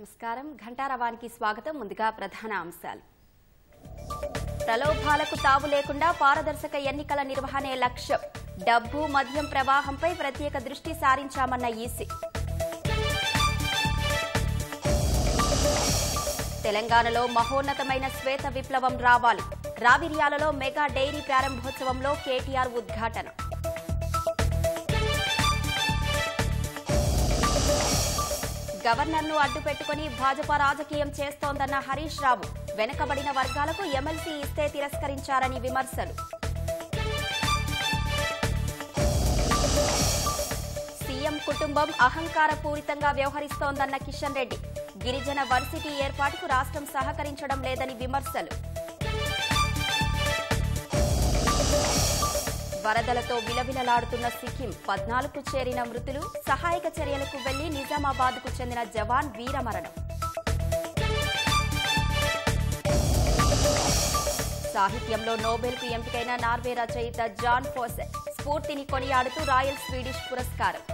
నమస్కారం. ఘంటారవానికి స్వాగతం. ముందుగా ప్రధాన అంశాలు. ప్రలోభాలకు తావు లేకుండా పారదర్శక ఎన్నికల నిర్వహణే లక్ష్యం. డబ్బు మద్యం ప్రవాహంపై ప్రత్యేక దృష్టి సారించామన్న ఈసీ. తెలంగాణలో మహోన్నతమైన శ్వేత విప్లవం రావాలి. రావిర్యాలలో మెగా డైరీ ప్రారంభోత్సవంలో కేటీఆర్ ఉద్ఘాటన. గవర్నర్ను అడ్డుపెట్టుకుని భాజపా రాజకీయం చేస్తోందన్న హరీష్ రావు. వెనుకబడిన వర్గాలకు ఎమ్మెల్సీ ఇస్తే తిరస్కరించారని విమర్శలు. సీఎం కుటుంబం అహంకారపూరితంగా వ్యవహరిస్తోందన్న కిషన్ రెడ్డి. గిరిజన వర్సిటీ ఏర్పాటుకు రాష్ట్రం సహకరించడం లేదని విమర్శలు. వరదలతో విలవిలలాడుతున్న సిక్కిం పద్నాలుగు చేరిన మృతులు సహాయక చర్యలకు వెళ్ళి నిజామాబాద్కు చెందిన జవాన్ వీరమరణం. సాహిత్యంలో నోబెల్కు ఎంపికైన నార్వే రచయిత జాన్ ఫోసె స్ఫూర్తిని కొనియాడుతూ రాయల్ స్వీడిష్ పురస్కారం.